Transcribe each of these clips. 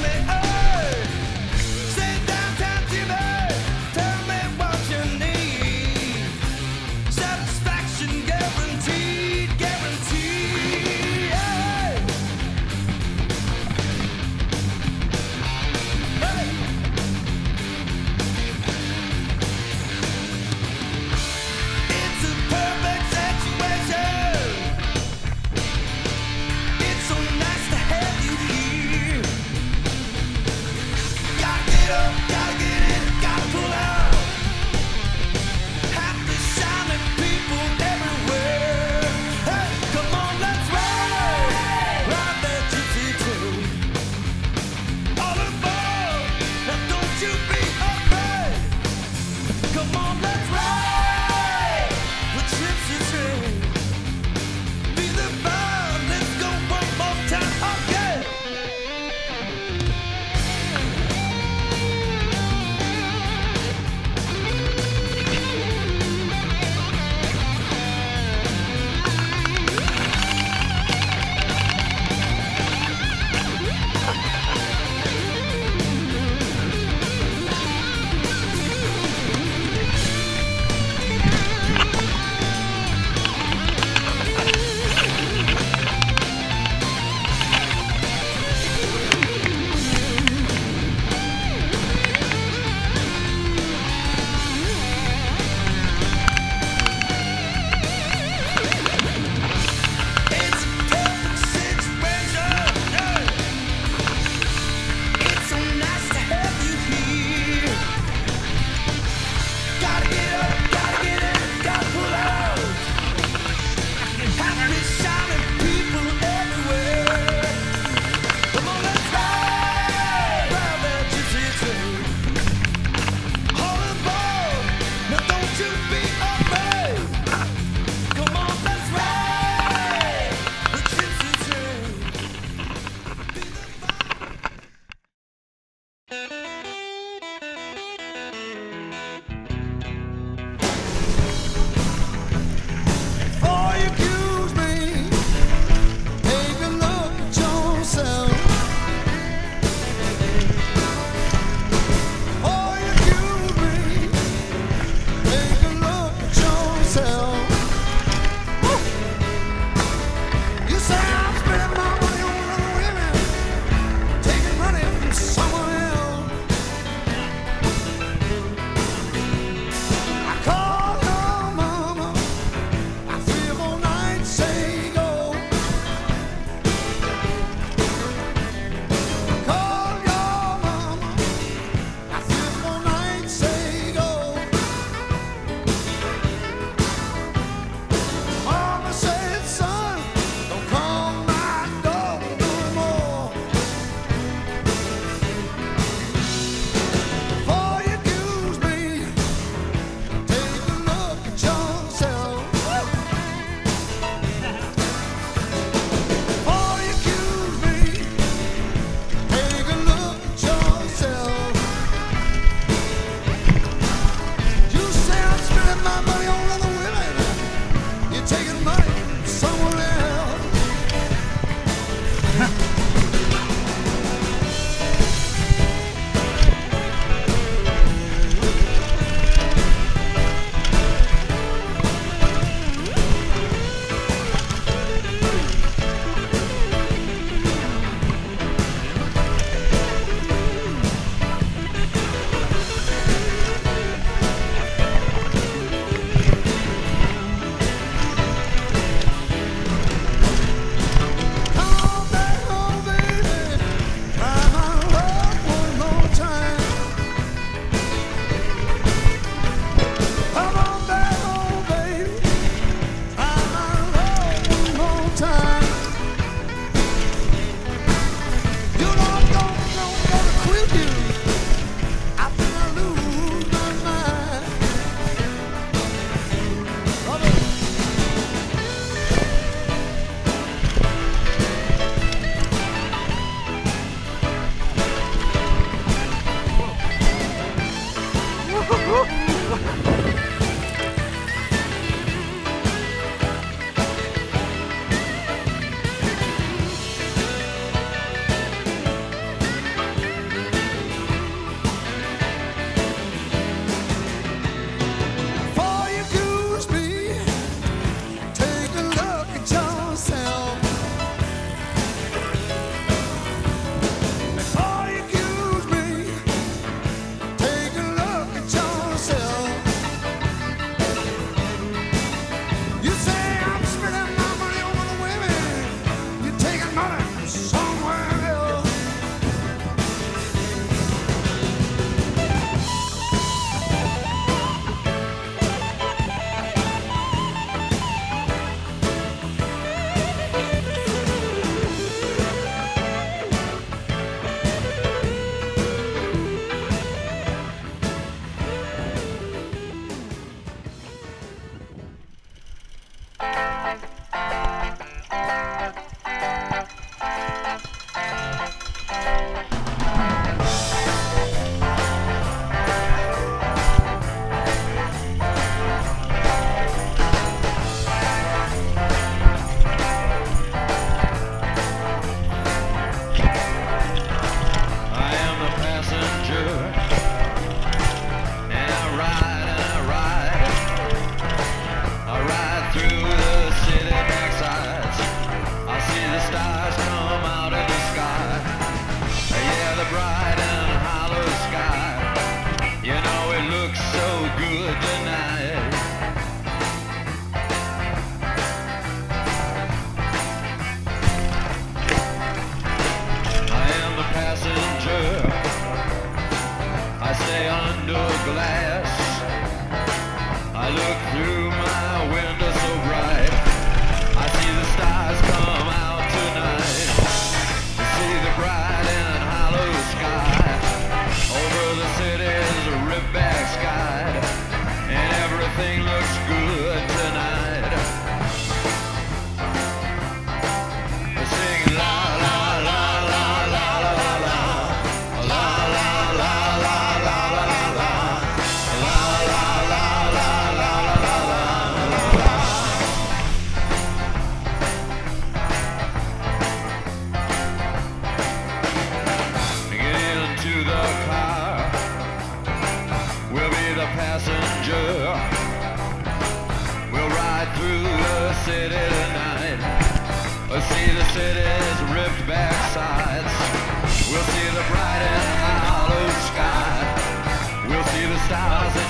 me, hey.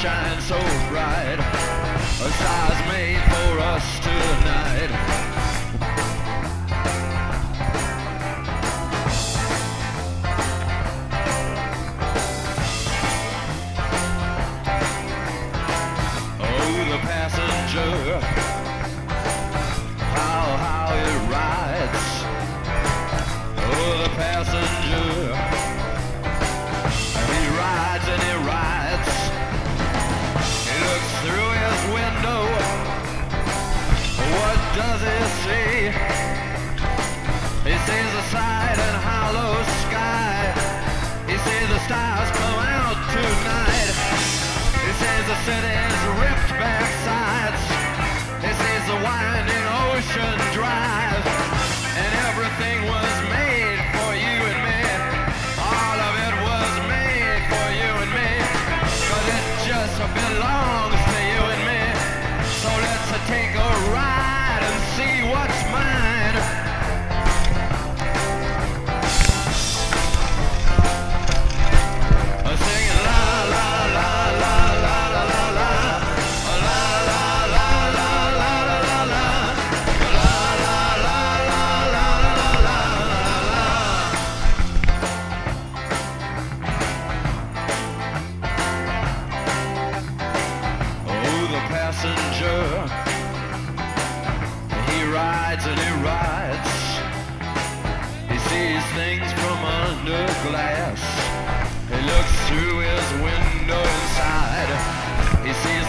shine so bright. A stars made for us tonight. Oh, the passenger How, how it rides yesterday. He looks through his window inside. He sees